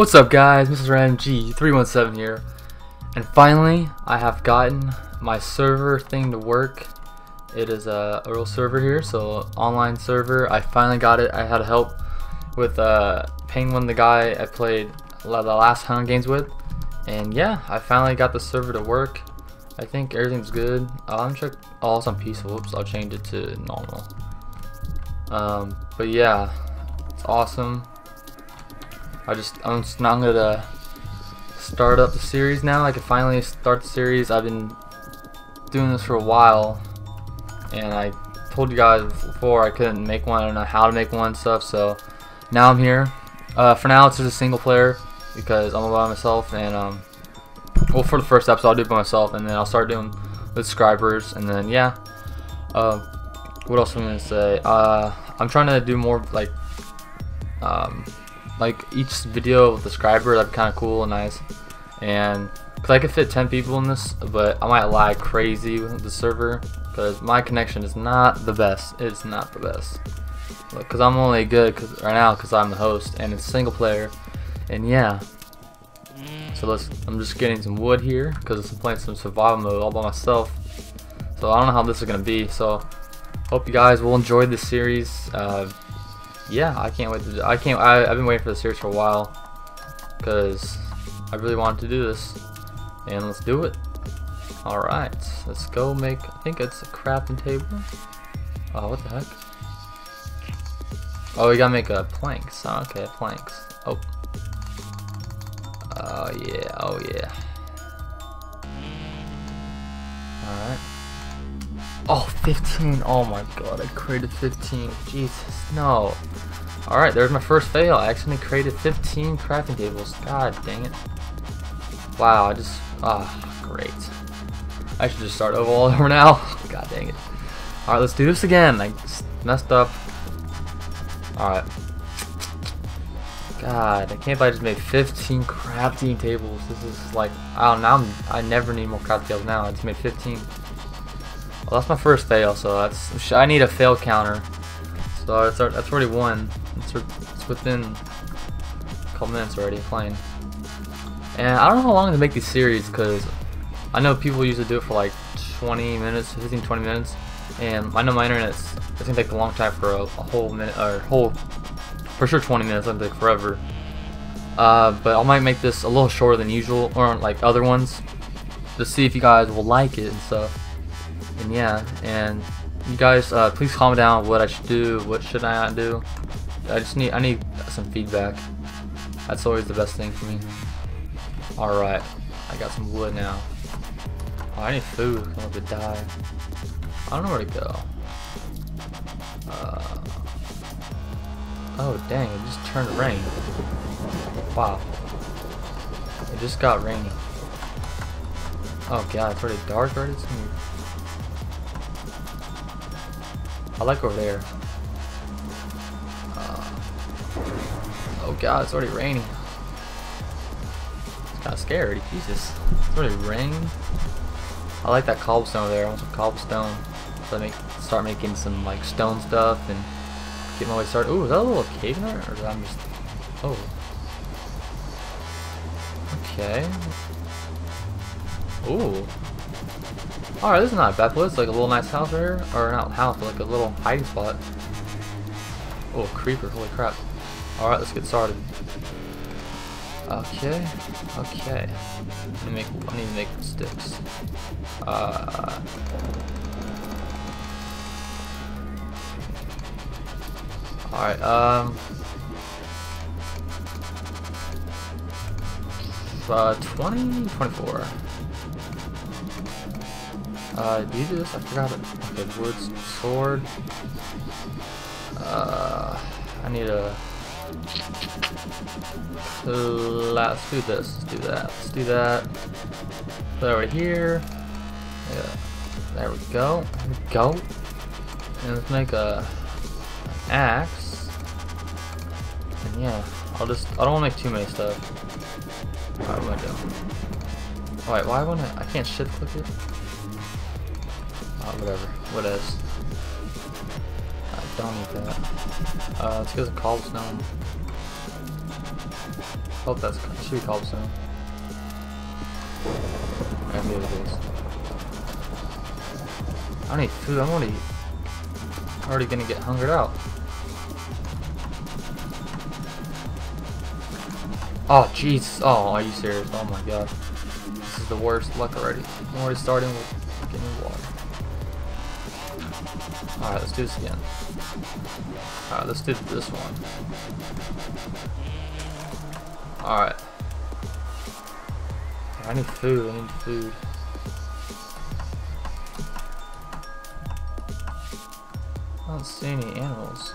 What's up guys, MrMg317 here, and finally I have gotten my server thing to work. It is a, real server here, so online server. I finally got it. I had help with uh, Penguin, the guy I played the last Hunger Games with, and yeah, I finally got the server to work. I think everything's good. Uh, I'm check. Oh, it's on peaceful. Whoops, I'll change it to normal. Um, but yeah, it's awesome. I just I'm just gonna start up the series now. I can finally start the series. I've been doing this for a while, and I told you guys before I couldn't make one. I don't know how to make one stuff. So now I'm here. Uh, for now, it's just a single player because I'm all by myself, and um, well, for the first episode, I'll do it by myself, and then I'll start doing with subscribers, and then yeah. Uh, what else am I gonna say? Uh, I'm trying to do more like um, like each video with the subscriber that'd be kind of cool and nice. And because I could fit 10 people in this but I might lag crazy with the server because my connection is not the best. It's not the best. Because I'm only good cause, right now because I'm the host and it's single player. And yeah. So let's I'm just getting some wood here because I'm playing some survival mode all by myself. So I don't know how this is gonna be. So hope you guys will enjoy this series. Uh, yeah, I can't wait to. I can't. I, have been waiting for the series for a while because I really wanted to do this, and let's do it. All right, let's go make. I think it's a crafting table. Oh, what the heck? Oh, we gotta make a planks. Oh, okay, planks. Oh. Oh yeah. Oh yeah. 15. Oh my god, I created 15. Jesus, no. Alright, there's my first fail. I accidentally created 15 crafting tables. God dang it. Wow, I just... Ah, oh, great. I should just start over all over now. God dang it. Alright, let's do this again. I messed up. Alright. God, I can't believe I just made 15 crafting tables. This is like, I don't know, I never need more crafting tables now. I just made 15. Well, that's my first fail, so that's I need a fail counter. So that's that's already one. It's, it's within a couple minutes already playing. And I don't know how long to make these series because I know people usually do it for like 20 minutes, 15, 20 minutes, and I know my internet's it's gonna take a long time for a, a whole minute or whole for sure 20 minutes. It's gonna take forever. Uh, but I might make this a little shorter than usual or like other ones to see if you guys will like it and stuff and yeah, and you guys, uh, please comment down what I should do, what should I not do. I just need, I need some feedback. That's always the best thing for me. Alright, I got some wood now. Oh, I need food, I'm about to die. I don't know where to go. Uh, oh dang, it just turned rain. Wow. It just got rainy. Oh god, it's already dark already? It's I like over there. Uh, oh god, it's already raining. It's kind of scary. Jesus, it's already raining. I like that cobblestone over there. I want some cobblestone. So I make start making some like stone stuff and get my way started. Ooh, is that a little cave in there, or did I just? Oh. Okay. Ooh. Alright, this is not a bad place. Like a little nice house right here. Or not house, but like a little hiding spot. Oh, creeper. Holy crap. Alright, let's get started. Okay. Okay. I need, make, I need to make sticks. Uh... Alright, um... Uh, 20? 24. Uh, do you do this? I forgot it. Okay, wood sword. Uh, I need a. Let's do this. Let's do that. Let's do that. Put it over here. Yeah. There we go. There we go. And let's make a an axe. And yeah, I'll just. I don't want to make too many stuff. Alright, what do I do? Alright, why won't I? I can't shift click it. Oh, whatever. What is? I don't need that. Uh, let's get some cobblestone. Hope that's should be cobblestone. Maybe it is. I need food. I'm already already gonna get hungered out. Oh jeez. Oh, are you serious? Oh my god. This is the worst luck already. I'm already starting with Alright, let's do this again. Alright, let's do this one. Alright. I need food, I need food. I don't see any animals.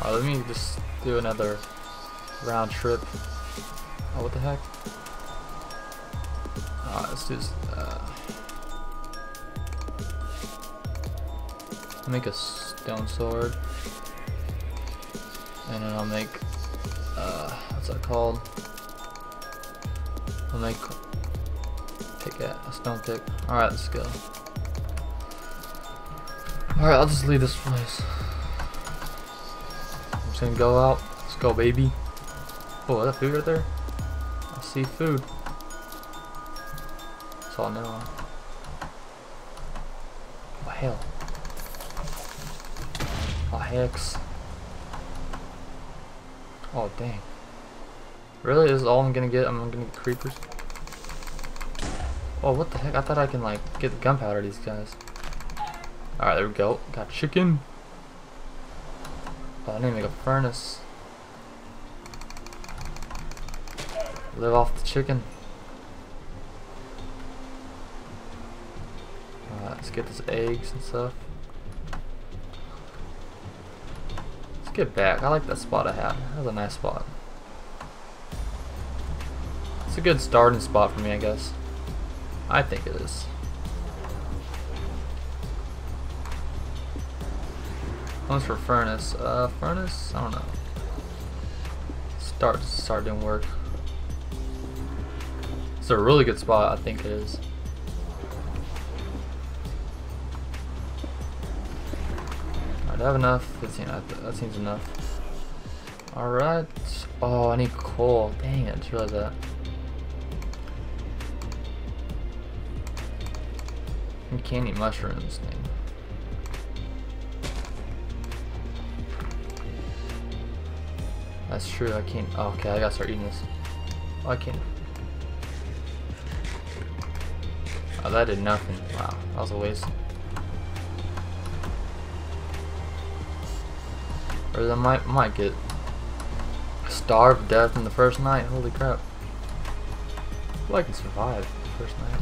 Alright, let me just do another round trip. Oh, what the heck? Alright, let's do this. Uh, make a stone sword. And then I'll make, uh, what's that called? I'll make pick a, a stone pick. Alright, let's go. Alright, I'll just leave this place. I'm just gonna go out. Let's go, baby. Oh, is that food right there? I see food. That's all I know. Oh, Oh, hex. Oh, dang. Really? This is all I'm gonna get? I'm gonna get creepers? Oh, what the heck? I thought I can, like, get the gunpowder these guys. Alright, there we go. Got chicken. Oh, I need to make a furnace. Live off the chicken. Alright, let's get these eggs and stuff. Get back. I like that spot I have. That was a nice spot. It's a good starting spot for me, I guess. I think it is. One's for furnace. Uh, furnace? I don't know. Start, start didn't work. It's a really good spot, I think it is. I'd have enough. 15, that seems enough. Alright. Oh, I need coal. Dang it, I just realized can't eat mushrooms thing. That's true, I can't. Oh, okay, I gotta start eating this. Oh, I can't. Oh, that did nothing. Wow, that was a waste. Or I might might get starved to death in the first night. Holy crap! Well, I can survive the first night.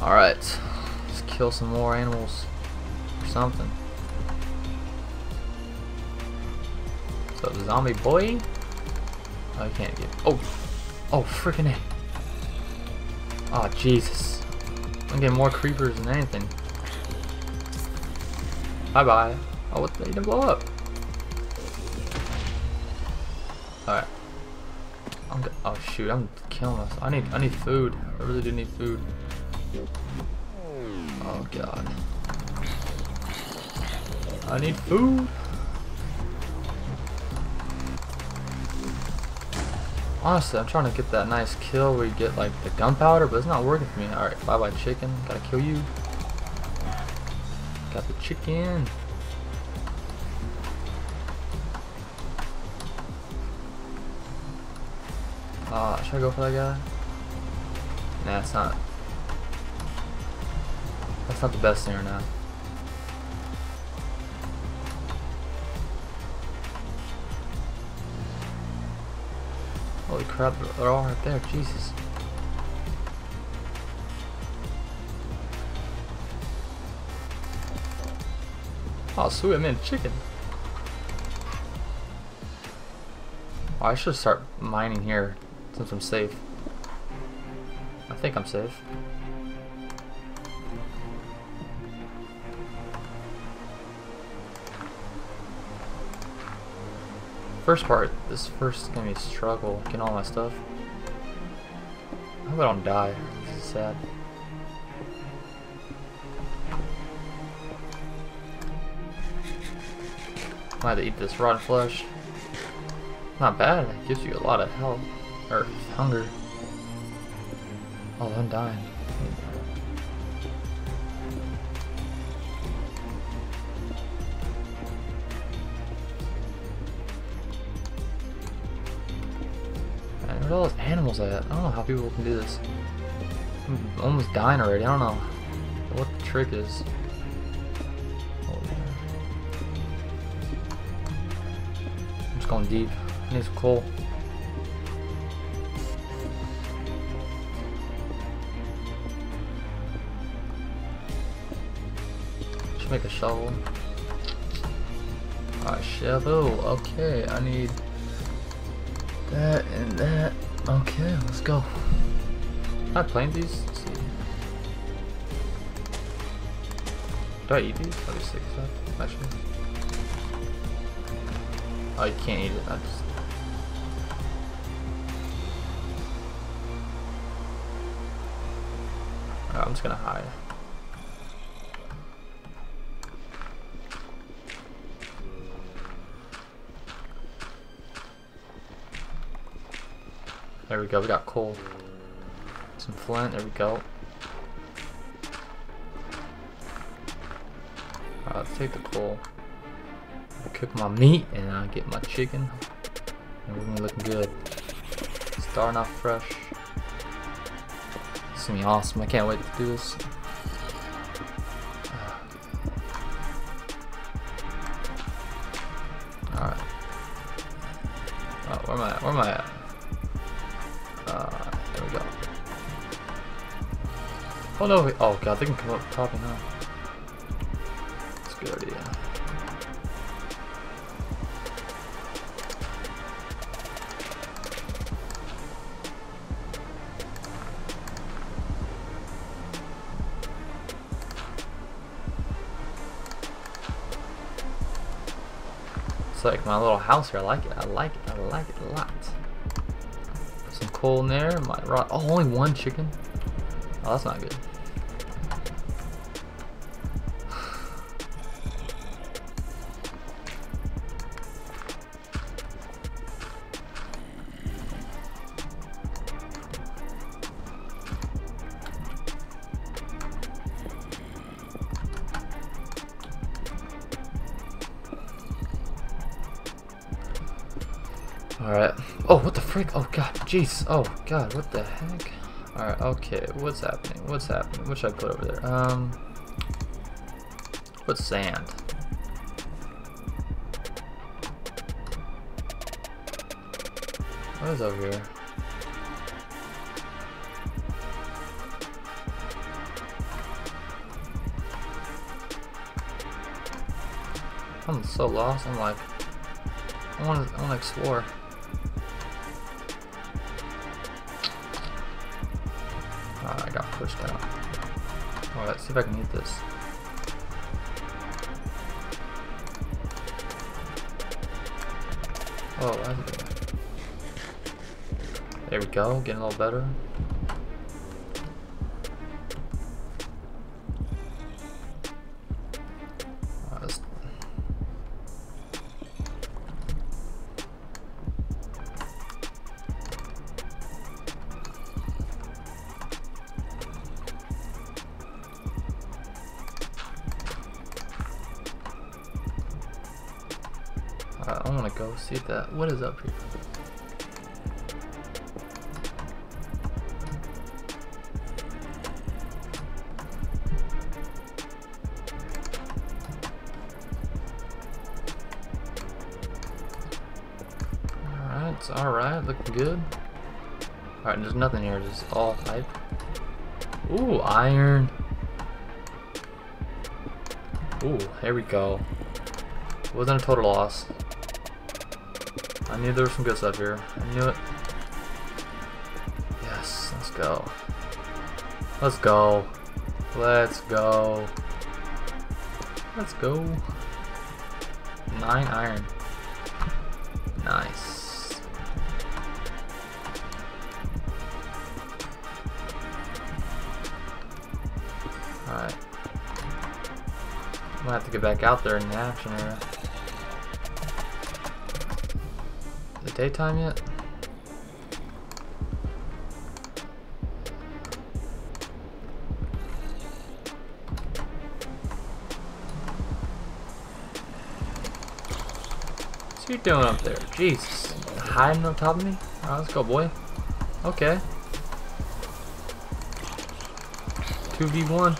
All right, let's kill some more animals or something. So zombie boy. Oh, I can't get. Oh, oh, freaking it! Oh ah, Jesus! I'm getting more creepers than anything. Bye bye. Oh, what? He didn't blow up. Alright. I'm oh shoot, I'm killing us. I need I need food. I really do need food. Oh god. I need food. Honestly, I'm trying to get that nice kill where you get like the gunpowder, but it's not working for me. Alright, bye bye chicken. Gotta kill you. Got the chicken. Uh, should I go for that guy? Nah, it's not. That's not the best thing right now. Holy crap, they're all right there, Jesus. Oh sweet, I made chicken. Oh, I should start mining here since I'm safe. I think I'm safe. First part, this first is gonna be a struggle getting all my stuff. I hope I don't die. This is sad. I had to eat this rotten flesh. Not bad. It gives you a lot of health or hunger. Oh, I'm dying. Where are all those animals at? I don't know how people can do this. I'm almost dying already. I don't know what the trick is. I'm just going deep. I need some coal. Make a shovel. Alright, shovel. Okay, I need that and that. Okay, let's go. Am I playing these? Do I eat these? That'd be sick stuff, actually. Oh, you can't eat it. I just. I'm just gonna hide. There we go, we got coal. Some flint, there we go. Alright, let's take the coal. Cook my meat and I get my chicken. And we're gonna looking good. Starting off fresh. This is gonna be awesome. I can't wait to do this. Alright. Oh, uh, where am I at? Where am I at? Oh no, oh god, they can come up top now. That's a good idea. It's like my little house here. I like it. I like it. I like it a lot. Some coal in there. My rod. Oh, only one chicken. Oh, that's not good. Alright. Oh, what the frick? Oh, God. Jeez. Oh, God. What the heck? Alright, okay. What's happening? What's happening? What should I put over there? Um. Put sand. What is over here? I'm so lost. I'm like, I want to, I want to explore. Pushed out. Alright, let's see if I can eat this. Oh. There we go, getting a little better. Alright, I want to go see that. What is up here? Alright, alright, looking good. Alright, there's nothing here, just all hype. Ooh, iron. Ooh, here we go. Wasn't a total loss. I knew there was some good stuff here. I knew it. Yes, let's go. Let's go. Let's go. Let's go. Nine iron. Nice. Alright. I'm gonna have to get back out there in the action area. Daytime yet? What's you doing up there? Jesus. Hiding on top of me? Alright, let's go, boy. Okay. 2v1.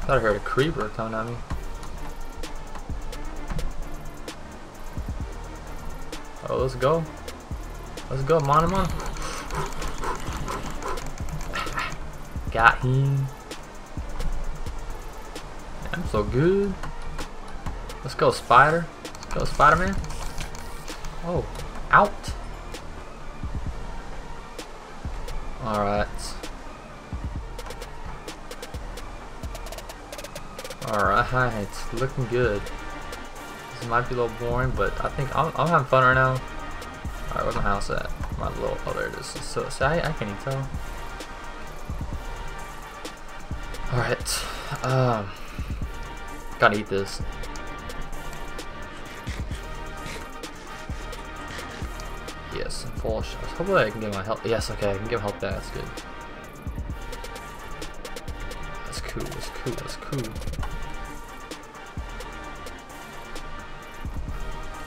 Thought I heard a creeper coming at me. Let's go. Let's go, man. Got him. I'm so good. Let's go, Spider. Let's go, Spider-Man. Oh, out. Alright. Alright, it's looking good. This might be a little boring, but I think I'm, I'm having fun right now. Alright, where's my house at? My little, oh there it is. So, see, I, I can't even tell. Alright, um, gotta eat this. Yes, full shots. Hopefully I can get my health. Yes, okay, I can health back. That's good. That's cool. That's cool. That's cool.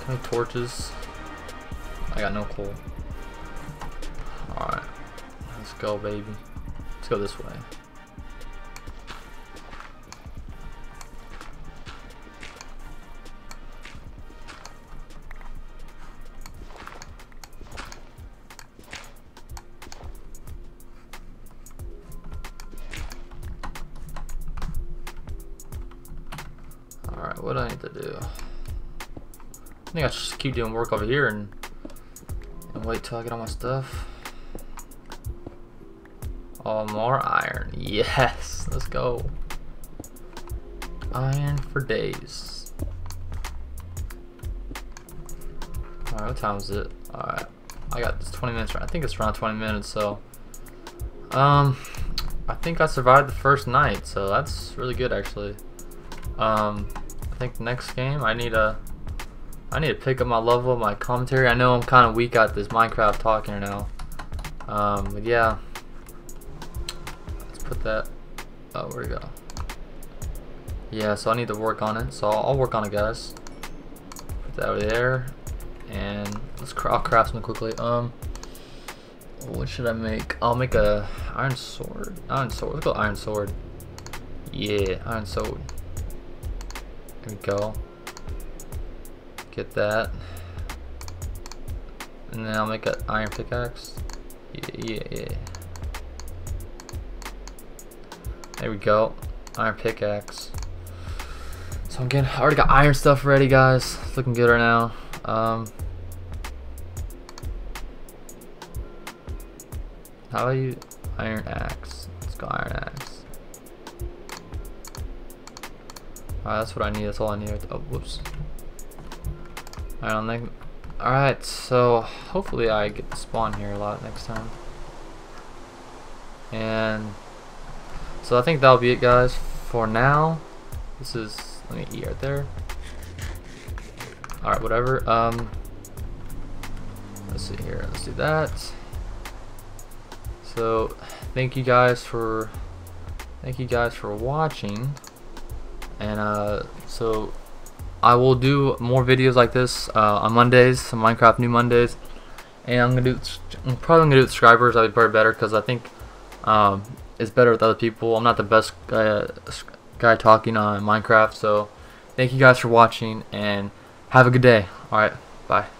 How many torches? I got no coal. Alright. Let's go, baby. Let's go this way. Alright, what do I need to do? I think I should just keep doing work over here and, wait till I get all my stuff. Oh, more iron. Yes, let's go. Iron for days. Alright, what time is it? Alright, I got this 20 minutes. I think it's around 20 minutes, so. Um, I think I survived the first night, so that's really good actually. Um, I think next game I need a I need to pick up my level my commentary. I know I'm kind of weak at this Minecraft talking right now. Um, but yeah. Let's put that. Oh, where'd it go? Yeah, so I need to work on it. So I'll, I'll work on it, guys. Put that over there. And let's cra I'll craft something quickly. Um, what should I make? I'll make a iron sword. Iron sword. Let's go iron sword. Yeah, iron sword. There we go. Get that. And then I'll make an iron pickaxe. Yeah, yeah, yeah. There we go. Iron pickaxe. So I'm getting, I already got iron stuff ready, guys. It's looking good right now. Um, how about you? Iron axe. Let's go iron axe. Alright, that's what I need. That's all I need. Oh, whoops. I don't think. Alright, so hopefully I get to spawn here a lot next time. And so I think that'll be it, guys. For now, this is. Let me eat right there. Alright, whatever. Um, let's see here. Let's do that. So, thank you guys for thank you guys for watching. And uh, so I will do more videos like this uh, on Mondays, some Minecraft Noob Mondays, and I'm gonna do. I'm probably gonna do subscribers. That'd be probably better because I think um, it's better with other people. I'm not the best guy, uh, guy talking on Minecraft, so thank you guys for watching and have a good day. All right, bye.